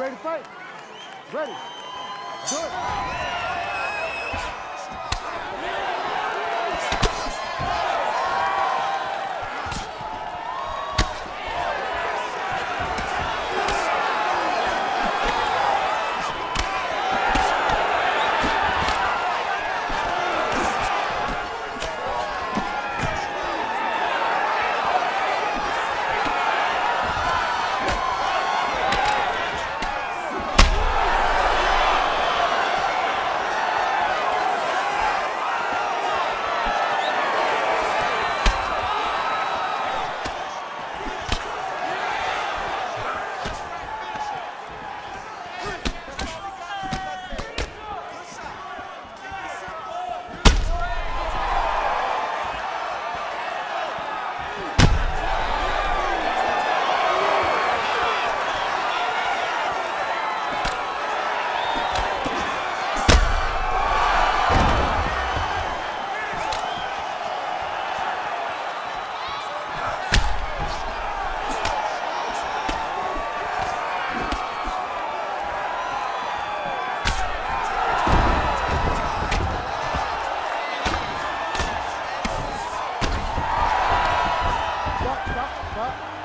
Ready to fight? Ready. Good. Stop, stop, stop.